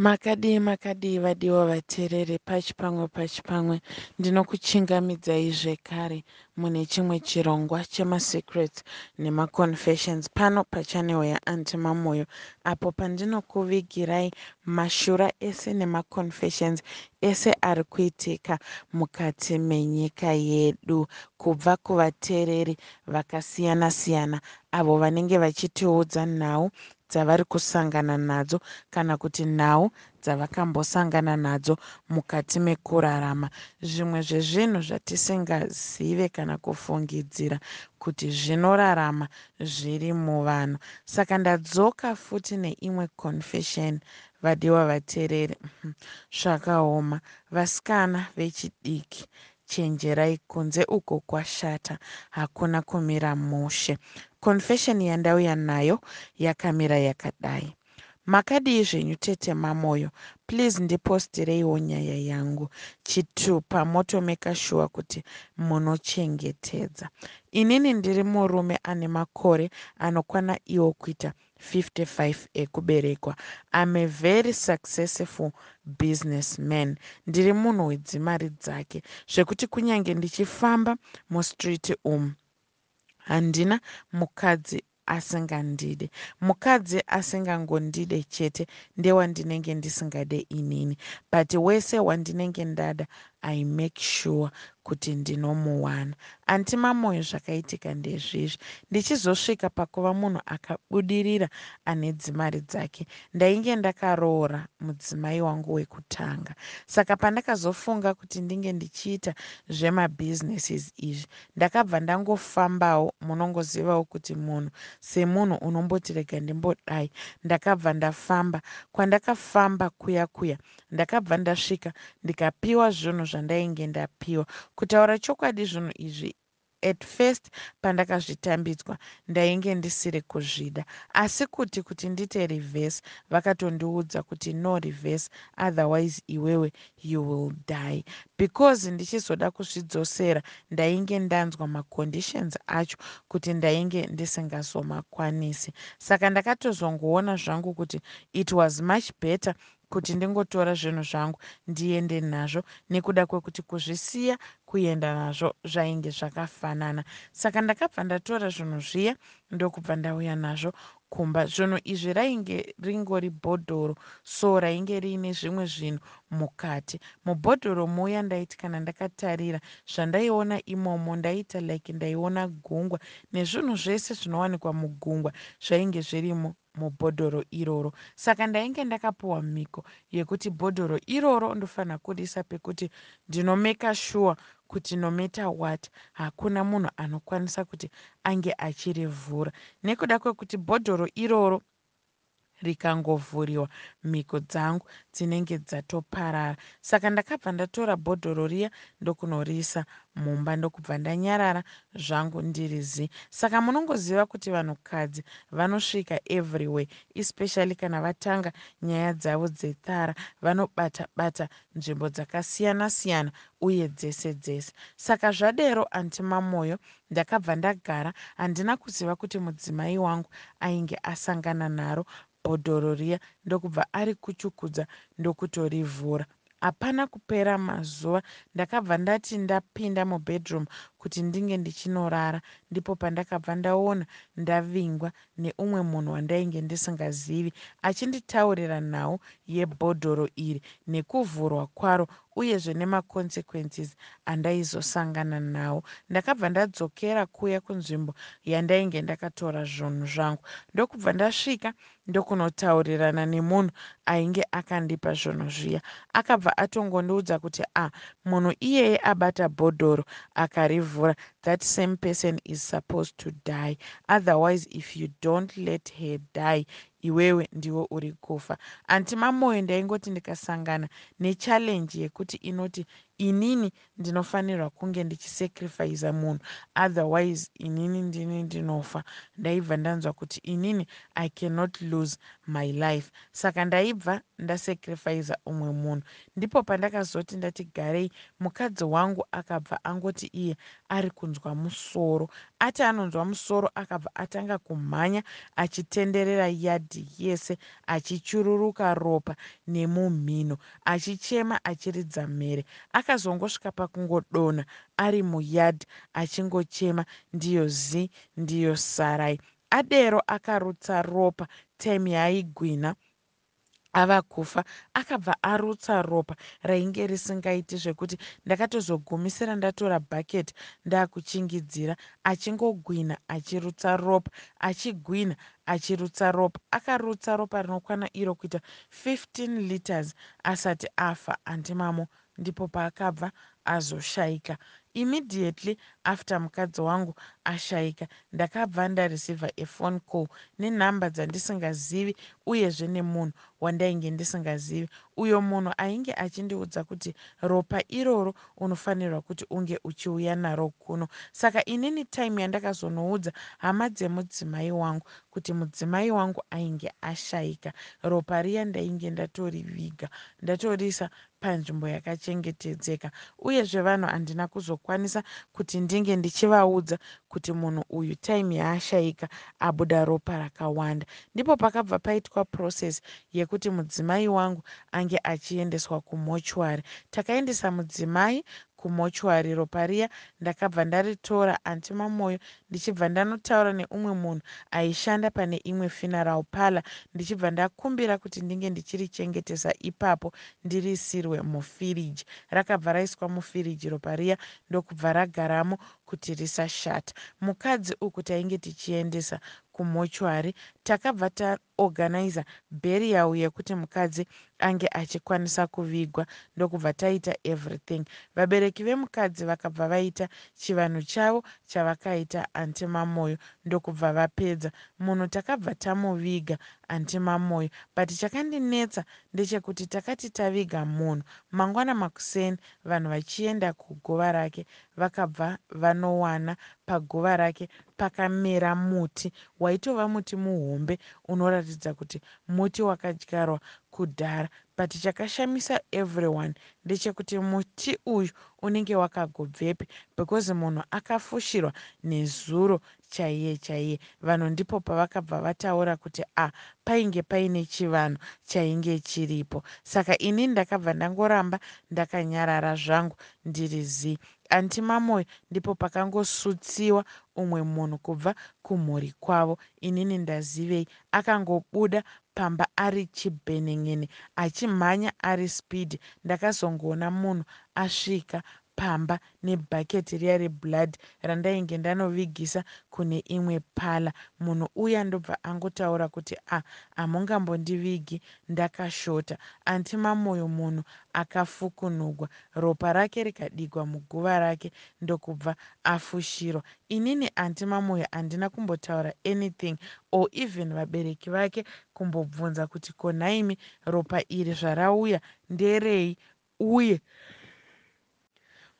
makadii makadii vadiwa vateereri pachipamwe pachipamwe ndinokuchingamidzai zvekare mune chimwe chirongwa chemasecrets nemaconfessions pano pachanel yaanti mamoyo. Apo pandinokuvigirai mashura ese nemaconfessions ese ari kuitika mukati menyika yedu kubva kuvateereri vakasiyana-siyana avo vanenge vachitiudza nhau dzavari kusangana nadzo kana kuti nhau dzavakambosangana nadzo mukati mekurarama. Zvimwe zvezvinhu zvatisingazive kana kufungidzira kuti zvinorarama zviri muvanhu. Saka ndadzoka futi neimwe confession vadiwa vateereri. Zvakaoma. Vasikana vechidiki chenjerai kunze uko kwashata. Hakuna kumira mushe confession yandauya nayo yakamira yakadai. Makadii zvenyu tete mamwoyo please ndipostireiwo nyaya yangu. Chitupa motomeka shuwa kuti munochengetedza. Inini ndiri murume ane makore anokwana iwo kuita 55 ekuberekwa. Am a very successful businessman. Ndiri munhu wedzimari dzake. Zvekuti kunyange ndichifamba mustreet umu handina mukadzi asingandide mukadzi asingangondide chete ndewandinenge ndisingade inini. But wese wandinenge ndada i make sure kuti ndinomuwana. Anti mamwoyo zvakaitika ndezvizvi. Ndichizosvika pakuva munhu akabudirira ane dzimari dzake. Ndainge ndakaroora mudzimai wangu wekutanga. Saka pandakazofunga kuti ndinge ndichiita zvemabhizineses izvi ndakabva ndangofambawo munongozivawo kuti munhu semunhu unomboti rega ndimbodai. Ndakabva ndafamba. Kwandakafamba kuya kuya ndakabva ndasvika ndikapiwa zvinhu zvandainge ndapiwa. Kutaura chokwadi zvinhu izvi at first pandakazvitambidzwa ndainge ndisiri kuzvida. Asi kuti kuti ndite reverse vakatondiudza kuti no reverse otherwise iwewe you will die. Because ndichizoda kuzvidzosera ndainge ndanzwa maconditions acho kuti ndainge ndisingazomakwanisi. Saka ndakatozongoona zvangu kuti it was much better kuti ndingotora zvinhu zvangu ndiende nazvo nekuda kwekuti kuzvisiya kuenda nazvo zvainge zvakafanana. Saka ndakabva ndatora zvinhu zviya ndokubva ndauya nazvo kumba zvinhu izvi rainge ringori bhodhoro so rainge riine zvimwe zvinhu mukati. Mubhodhoro muya ndaiti kana ndakatarira zvandaiona imomo ndaita like ndaiona gungwa nezvinhu zvese zvinowanikwa mugungwa zvainge zvirimo mubhodhoro iroro. Saka ndainge ndakapiwa mhiko yekuti bhodhoro iroro ndofanira kurisa pekuti ndinomeka sure kuti no matter what hakuna munhu anokwanisa kuti ange achirivhura. Nekuda kwekuti bhodhoro iroro rikangovhuriwa. Mhiko dzangu dzinenge dzatoparara. Saka ndakabva ndatora bhodhoro riya ndokunorisa mumba ndokubva ndanyarara zvangu ndirizi saka munongoziva kuti vanhukadzi vanosvika everywhere especially kana vatanga nyaya dzavo dzetsara vanobata bata nzvimbo dzakasiyana-siyana uye dzese dzese. Saka zvadero antimamwoyo ndakabva ndagara handina kuziva kuti mudzimai wangu ainge asangana naro bhodhoro riya ndokubva ari kuchukudza ndokutorivhura. Hapana kupera mazuva ndakabva ndati ndapinda mubedroom kuti ndinge ndichinorara. Ndipo pandakabva ndaona ndavingwa neumwe munhu wandainge ndisingazivi achinditaurira nhau yebhodhoro iri nekuvhurwa kwaro uyezve nemaconsequences andaizosangana nawo ndakabva ndadzokera kuya kunzvimbo yandainge ndakatora zvinhu zvangu. Ndokubva ndasvika ndokunotaurirana nemunhu ainge akandipa zvinhu zviya. Akabva atongondiudza kuti a ah, munhu iyeye abata bhodhoro voilà. That same person is supposed to die. Otherwise if you don't let her die iwewe ndiwo uri kufa. Antimamwoyo ndaingoti ndikasangana nechallenji yekuti inoti inini ndinofanirwa kunge ndichisacrifica munhu. Otherwise inini ndini ndinofa. Ndaibva ndanzwa kuti inini i cannot lose my life. Saka ndaibva ndasacrifica umwe munhu. Ndipo pandakazoti ndati garei mukadzi wangu akabva angoti iye ari kuno kunzwa musoro. Ati anonzwa musoro akabva atanga kumhanya achitenderera yadhi yese achichururuka ropa nemumhino achichema achiridza mhere. Akazongosvika pakungodonha ari muyadhi achingochema ndiyo zi ndiyo sarai. Adero akarutsa ropa time yaaigwina ava kufa akabva arutsa ropa rainge risingaiti zvekuti ndakatozogumisira ndatora bhaketi ndaakuchingidzira achingogwina achirutsa ropa achigwina achirutsa ropa. Akarutsa ropa rinokwana iro kuita 15 liters asati afa andimamo ndipo paakabva azoshayika immediately after mukadzi wangu ashayika ndakabva ndareceiva aphone call nenhamba dzandisingazivi uyezve nemunhu wandainge ndisingazivi. Uyo munhu ainge achindiudza kuti ropa iroro unofanirwa kuti unge uchiuya naro kuno. Saka inini time yandakazonoudza hama dzemudzimai wangu kuti mudzimai wangu ainge ashayika ropa riya ndainge ndatoriviga ndatorisa panzvimbo yakachengetedzeka. Uyezve vanhu handina kuzokwanisa kuti ndinge ndichivaudza kuti munhu uyu time yaashayika abuda ropa rakawanda. Ndipo pakabva paitwa process yekuti mudzimai wangu ange achiendeswa kumochwari takaendesa mudzimai kumochwari ropa riya ndakabva ndaritora antimamoyo ndichibva ndanotaura neumwe munhu aishanda pane imwe funeral pala ndichibva ndakumbira kuti ndinge ndichirichengetesa ipapo ndirisirwe mufiriji. Rakabva raiswa mufiriji ropa riya ndokubva ragaramo kuti risashata. Mukadzi uku tainge tichiendesa kumochwari takabva taorganiza berial yekuti mukadzi ange achikwanisa kuvigwa ndokubva taita everything. Vabereki vemukadzi vakabva vaita chivanhu chavo chavakaita antimamoyo ndokubva vapedza. Munhu takabva tamuviga antimamoyo but chakandinetsa ndechekuti takati taviga munhu mangwana makuseni vanhu vachienda kuguva rake vakabva vanowana paguva rake pakamera muti. Waitova muti muhombe unoratidza kuti muti wakadyarwa kudhara but chakashamisa everyone. Ndechekuti muti uyu unenge wakagobvepi because munhu akafushirwa nezuro chaiye chaiye. Vanhu ndipo pavakabva vataura kuti a ah, painge paine chivanhu chainge chiripo. Saka ini ndakabva ndangoramba ndakanyarara zvangu ndiri zii antimamoyo ndipo pakangosutsiwa umwe munhu kubva kumhuri kwavo. Inini ndazivei? Akangobuda pamba ari chibhenen'ene achimhanya ari spidi ndakazongoona munhu asvika pamba nebhaketi riya reblood randainge ndanovigisa kune imwe pala. Munhu uya ndobva angotaura kuti a ah, hamungambondivigi ndakashota. Antimamwoyo munhu akafukunugwa. Ropa rake rikadigwa muguva rake ndokubva afushirwa. Inini antimamwoyo handina kumbotaura anything or even vabereki vake kumbobvunza kuti konaimi ropa iri zvarauya nderei? Uye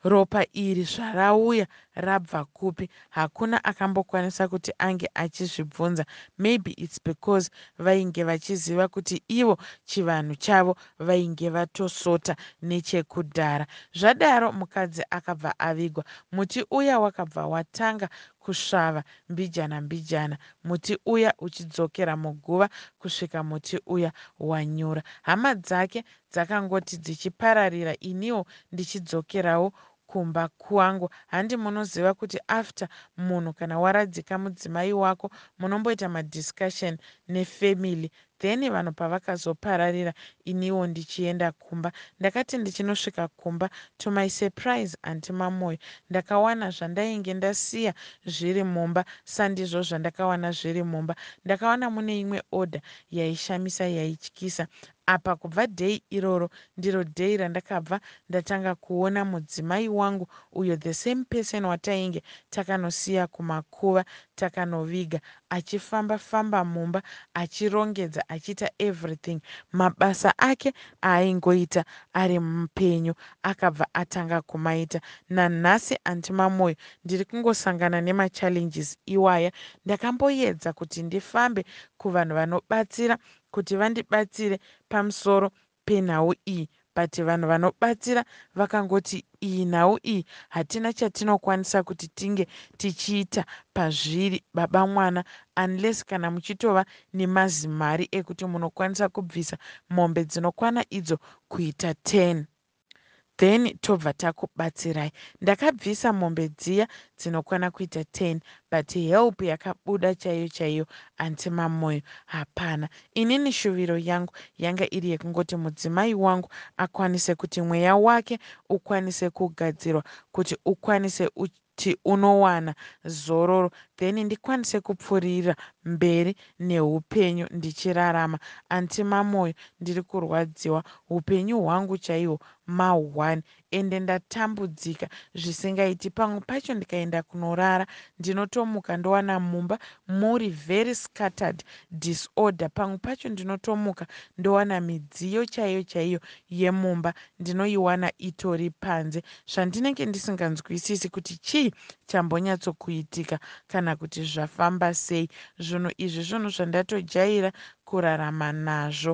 ropa iri zvarauya rabva kupi. Hakuna akambokwanisa kuti ange achizvibvunza. Maybe its because vainge vachiziva kuti ivo chivanhu chavo vainge vatosota nechekudhara. Zvadaro mukadzi akabva avigwa. Muti uya wakabva watanga kusvava mbijana mbijana. Muti uya uchidzokera muguva kusvika muti uya wanyura. Hama dzake dzakangoti dzichipararira iniwo ndichidzokerawo kumba kwangu. Handi munoziva kuti after munhu kana waradzika mudzimai wako munomboita madiscussion nefamily then vanhu pavakazopararira iniwo ndichienda kumba. Ndakati ndichinosvika kumba to my surprise antimamoyo ndakawana zvandainge ndasiya zviri mumba sandizvo zvandakawana zviri mumba. Ndakawana mune imwe order yaishamisa yaityisa. Apa kubva dhei iroro ndiro dhei randakabva ndatanga kuona mudzimai wangu uyo the same person watainge takanosiya kumakuva takanoviga achifamba famba mumba achirongedza achiita everything. Mabasa ake aaingoita ari mupenyu akabva atanga kumaita. Nanhasi andimamwoyo ndiri kungosangana nemachallenges iwaya. Ndakamboedza kuti ndifambe kuvanhu vanobatsira kuti vandibatsire pamusoro penhau iyi but vanhu vanobatsira vakangoti iyi nhau iyi hatina chatinokwanisa kuti tinge tichiita pazviri baba mwana unless kana muchitova nemazimari ekuti munokwanisa kubvisa mombe dzinokwana idzo kuita 10 then tobva takubatsirai. Ndakabvisa mombe dziya dzinokwana kuita 10 but help yakabuda chaiyo chaiyo anti mamwoyo hapana. Inini shuviro yangu yanga iri yekungoti mudzimai wangu akwanise kuti mweya wake ukwanise kugadzirwa kuti ukwanise kuti unowana zororo. Then ndikwanise kupfuurira mberi neupenyu ndichirarama. Anti mamwoyo ndiri kurwadziwa. Upenyu hwangu chaihwo ma1 ende ndatambudzika. Zvisingaiti pamwe pacho ndikaenda kunorara. Ndinotomuka ndowana mumba muri very scattered. Disorder. Pamwe pacho ndinotomuka ndowana midziyo chaiyo chaiyo yemumba. Ndinoiwana itori panze. Zvandinenge ndisinganzwisisi kuti chii chambonyatsokuitika kana kuti zvafamba sei. Zvinhu izvi zvinhu zvandatojaira kurarama nazvo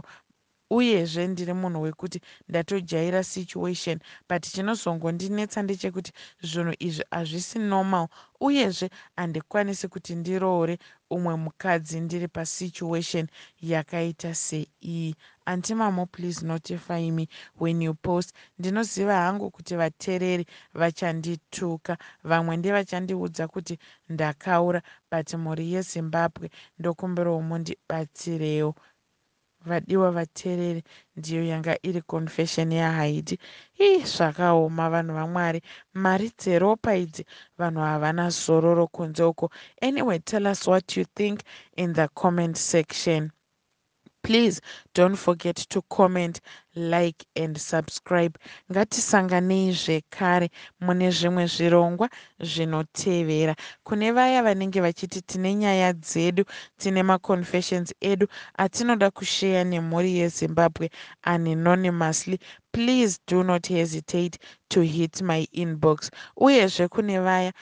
uyezve ndiri munhu wekuti ndatojaira situation but chinozongondinetsa ndechekuti zvinhu izvi hazvisi normal uyezve handikwanisi kuti ndiroore umwe mukadzi ndiri pasituation yakaita seiyi antimamo please notify me when you post. Ndinoziva hangu kuti vateereri vachandituka vamwe ndevachandiudza kuti ndakaura but mhuri yezimbabwe ndokumbirawo mundibatsirewo vadiwa vateereri ndiyo yanga iri confession yahaiti ii zvakaoma vanhu vamwari. Mari dzeropa idzi vanhu havana zororo kunze uko. Anyway tell us what you think in the comment section please don't forget to comment like and subscribe. Ngatisanganei zvekare mune zvimwe zvirongwa zvinotevera. Kune vaya vanenge vachiti tine nyaya dzedu tine maconfessions edu atinoda kusheya nemhuri yezimbabwe anonymously please do not hesitate to hit my inbox. Uyezve kune vaya